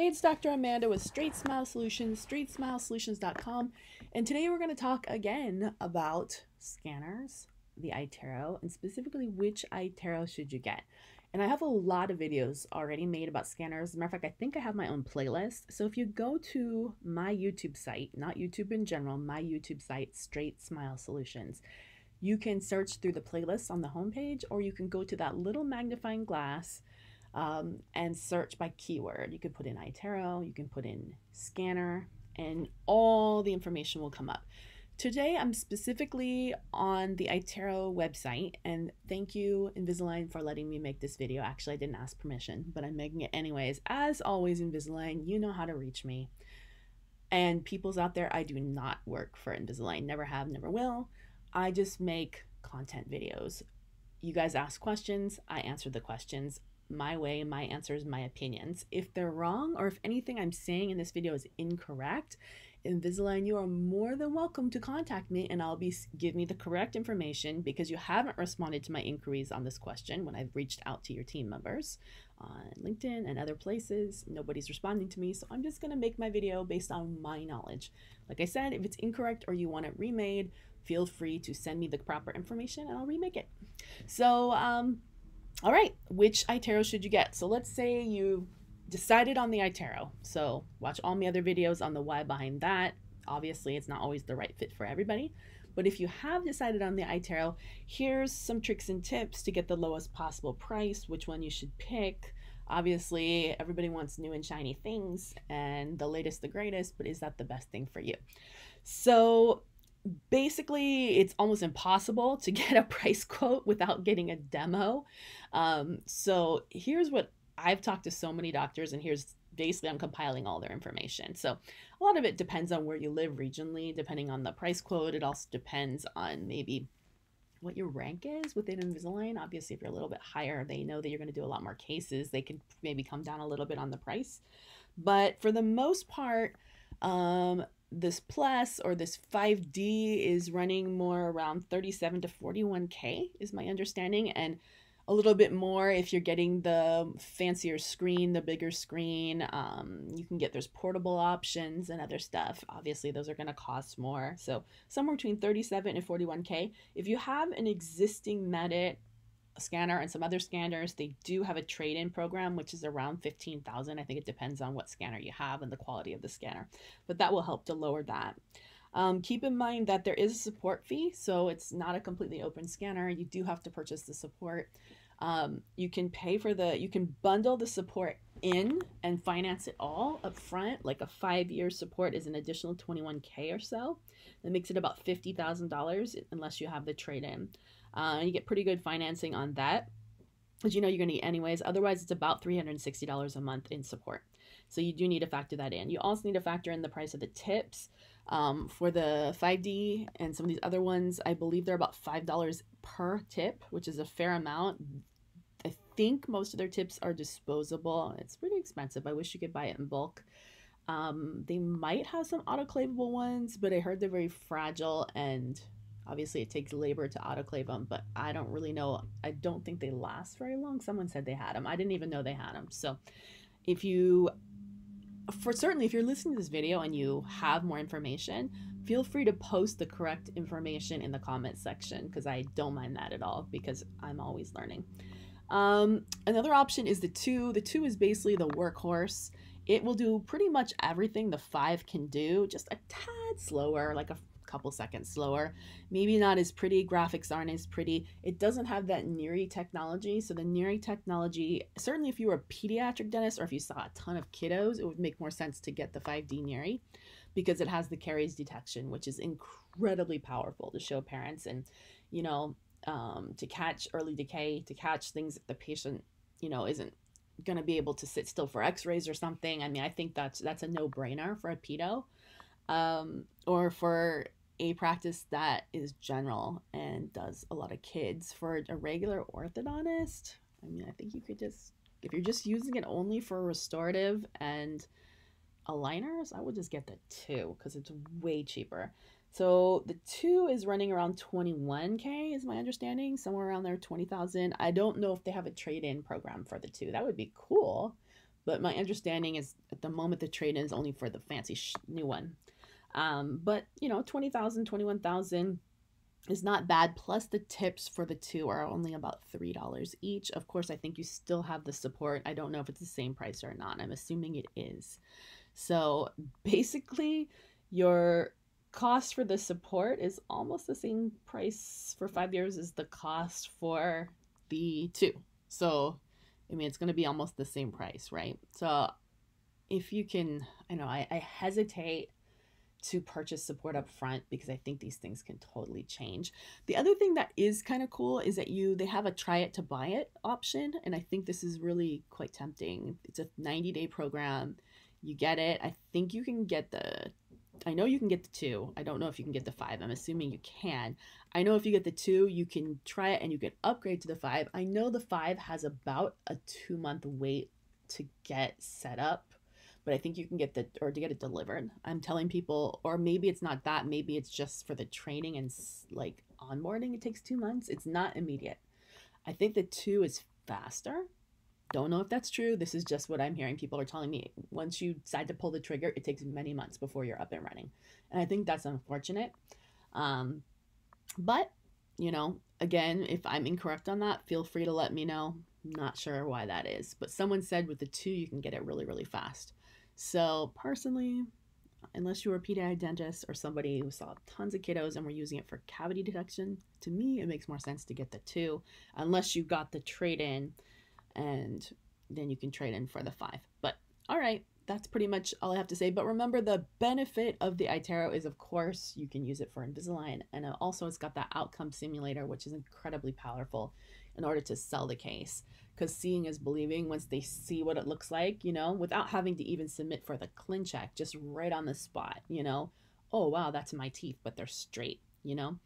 Hey, it's Dr. Amanda with Straight Smile Solutions, straightsmilesolutions.com. And today we're going to talk again about scanners, the iTero, and specifically which iTero should you get. And I have a lot of videos already made about scanners. As a matter of fact, I think I have my own playlist. So if you go to my YouTube site, not YouTube in general, my YouTube site, Straight Smile Solutions, you can search through the playlist on the homepage, or you can go to that little magnifying glass um, and search by keyword. You can put in iTero, you can put in scanner, and all the information will come up. Today, I'm specifically on the iTero website, and thank you, Invisalign, for letting me make this video. Actually, I didn't ask permission, but I'm making it anyways. As always, Invisalign, you know how to reach me. And people's out there, I do not work for Invisalign, never have, never will. I just make content videos. You guys ask questions, I answer the questions my way, my answers, my opinions. If they're wrong or if anything I'm saying in this video is incorrect, Invisalign, you are more than welcome to contact me and I'll be give me the correct information because you haven't responded to my inquiries on this question when I've reached out to your team members on LinkedIn and other places. Nobody's responding to me, so I'm just going to make my video based on my knowledge. Like I said, if it's incorrect or you want it remade, feel free to send me the proper information and I'll remake it. So, um, all right, which iTero should you get? So let's say you decided on the iTero. So watch all my other videos on the why behind that. Obviously, it's not always the right fit for everybody. But if you have decided on the iTero, here's some tricks and tips to get the lowest possible price, which one you should pick. Obviously, everybody wants new and shiny things and the latest, the greatest, but is that the best thing for you? So basically it's almost impossible to get a price quote without getting a demo. Um, so here's what I've talked to so many doctors, and here's basically I'm compiling all their information. So a lot of it depends on where you live regionally, depending on the price quote. It also depends on maybe what your rank is within Invisalign. Obviously, if you're a little bit higher, they know that you're going to do a lot more cases. They can maybe come down a little bit on the price. But for the most part, um, this plus or this 5D is running more around 37 to 41K, is my understanding. And a little bit more if you're getting the fancier screen, the bigger screen. Um, you can get there's portable options and other stuff. Obviously, those are going to cost more. So somewhere between 37 and 41K. If you have an existing Medit scanner and some other scanners, they do have a trade-in program, which is around 15,000. I think it depends on what scanner you have and the quality of the scanner, but that will help to lower that. Um, keep in mind that there is a support fee, so it's not a completely open scanner. You do have to purchase the support. Um, you can pay for the, you can bundle the support in and finance it all up front. Like a five year support is an additional 21K or so. That makes it about $50,000 unless you have the trade in. Uh, you get pretty good financing on that, as you know you're going to get anyways. Otherwise, it's about $360 a month in support. So you do need to factor that in. You also need to factor in the price of the tips. Um, for the 5D and some of these other ones, I believe they're about $5 per tip, which is a fair amount. I think most of their tips are disposable. It's pretty expensive. I wish you could buy it in bulk. Um, they might have some autoclavable ones, but I heard they're very fragile and Obviously, it takes labor to autoclave them, but I don't really know. I don't think they last very long. Someone said they had them. I didn't even know they had them. So, if you, for certainly, if you're listening to this video and you have more information, feel free to post the correct information in the comment section because I don't mind that at all because I'm always learning. Um, another option is the two. The two is basically the workhorse. It will do pretty much everything the five can do, just a tad slower, like a couple seconds slower. Maybe not as pretty, graphics aren't as pretty. It doesn't have that NIRI technology. So the NIRI technology, certainly if you were a pediatric dentist or if you saw a ton of kiddos, it would make more sense to get the 5D NIRI because it has the caries detection, which is incredibly powerful to show parents and, you know, um, to catch early decay, to catch things that the patient, you know, isn't going to be able to sit still for x-rays or something. I mean, I think that's that's a no-brainer for a pedo. Um, or for a practice that is general and does a lot of kids. For a regular orthodontist, I mean, I think you could just, if you're just using it only for restorative and aligners, I would just get the two because it's way cheaper. So the two is running around 21k is my understanding, somewhere around there 20,000. I don't know if they have a trade-in program for the two. That would be cool, But my understanding is at the moment the trade in is only for the fancy sh- new one. Um, but you know, 20,000, 21,000 is not bad. Plus, the tips for the two are only about $3 each. Of course, I think you still have the support. I don't know if it's the same price or not. I'm assuming it is. So basically, your cost for the support is almost the same price for five years as the cost for the two. So, I mean, it's going to be almost the same price, right? So, if you can, I know I, I hesitate to purchase support up front because I think these things can totally change. The other thing that is kind of cool is that you they have a try it to buy it option and I think this is really quite tempting. It's a 90-day program. You get it. I think you can get the I know you can get the 2. I don't know if you can get the 5. I'm assuming you can. I know if you get the 2, you can try it and you can upgrade to the 5. I know the 5 has about a 2 month wait to get set up but I think you can get the or to get it delivered. I'm telling people, or maybe it's not that. Maybe it's just for the training and like onboarding. It takes two months. It's not immediate. I think the two is faster. Don't know if that's true. This is just what I'm hearing. People are telling me once you decide to pull the trigger, it takes many months before you're up and running, and I think that's unfortunate. Um, but you know, again, if I'm incorrect on that, feel free to let me know. Not sure why that is, but someone said with the two, you can get it really, really fast. So personally, unless you were a pediatric dentist or somebody who saw tons of kiddos and were using it for cavity detection, to me it makes more sense to get the two, unless you got the trade in, and then you can trade in for the five. But all right, that's pretty much all I have to say. But remember, the benefit of the iTero is, of course, you can use it for Invisalign, and also it's got that outcome simulator, which is incredibly powerful in order to sell the case because seeing is believing once they see what it looks like, you know, without having to even submit for the ClinCheck, just right on the spot, you know, oh wow, that's my teeth, but they're straight, you know.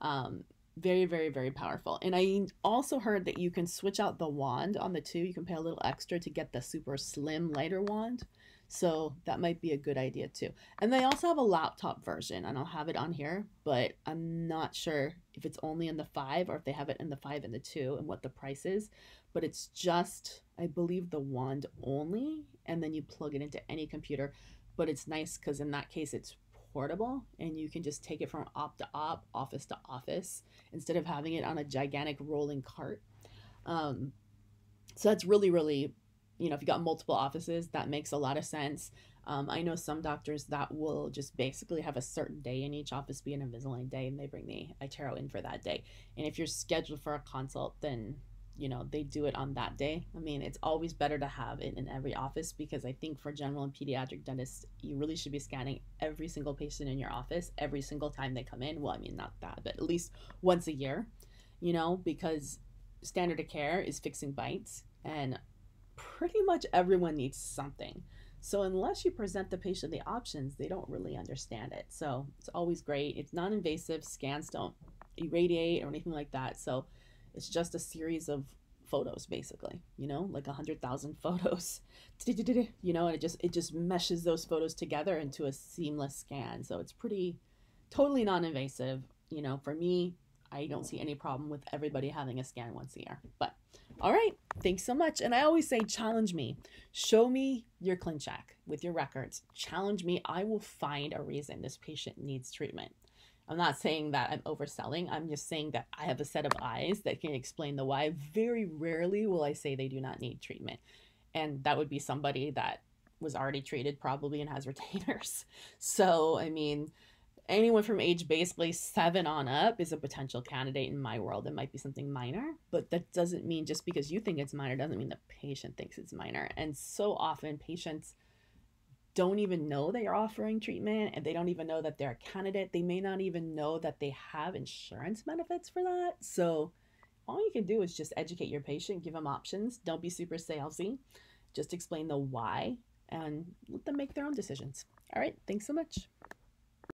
Um, very, very, very powerful. And I also heard that you can switch out the wand on the two. You can pay a little extra to get the super slim, lighter wand. So that might be a good idea too. And they also have a laptop version, and I'll have it on here, but I'm not sure if it's only in the five or if they have it in the five and the two and what the price is. But it's just, I believe, the wand only, and then you plug it into any computer. But it's nice because in that case, it's portable and you can just take it from op to op, office to office, instead of having it on a gigantic rolling cart. Um, so that's really, really you know, if you got multiple offices, that makes a lot of sense. Um, I know some doctors that will just basically have a certain day in each office be an Invisalign day, and they bring the iTero in for that day. And if you're scheduled for a consult, then you know they do it on that day. I mean, it's always better to have it in every office because I think for general and pediatric dentists, you really should be scanning every single patient in your office every single time they come in. Well, I mean, not that, but at least once a year, you know, because standard of care is fixing bites and pretty much everyone needs something. So unless you present the patient the options, they don't really understand it. So it's always great. It's non-invasive. Scans don't irradiate or anything like that. So it's just a series of photos basically you know like a hundred thousand photos you know and it just it just meshes those photos together into a seamless scan so it's pretty totally non-invasive you know for me i don't see any problem with everybody having a scan once a year but all right. Thanks so much. And I always say, challenge me. Show me your ClinCheck with your records. Challenge me. I will find a reason this patient needs treatment. I'm not saying that I'm overselling. I'm just saying that I have a set of eyes that can explain the why. Very rarely will I say they do not need treatment. And that would be somebody that was already treated probably and has retainers. So, I mean, anyone from age basically seven on up is a potential candidate in my world. It might be something minor, but that doesn't mean just because you think it's minor doesn't mean the patient thinks it's minor. And so often patients don't even know they are offering treatment and they don't even know that they're a candidate. They may not even know that they have insurance benefits for that. So all you can do is just educate your patient, give them options. Don't be super salesy. Just explain the why and let them make their own decisions. All right, thanks so much.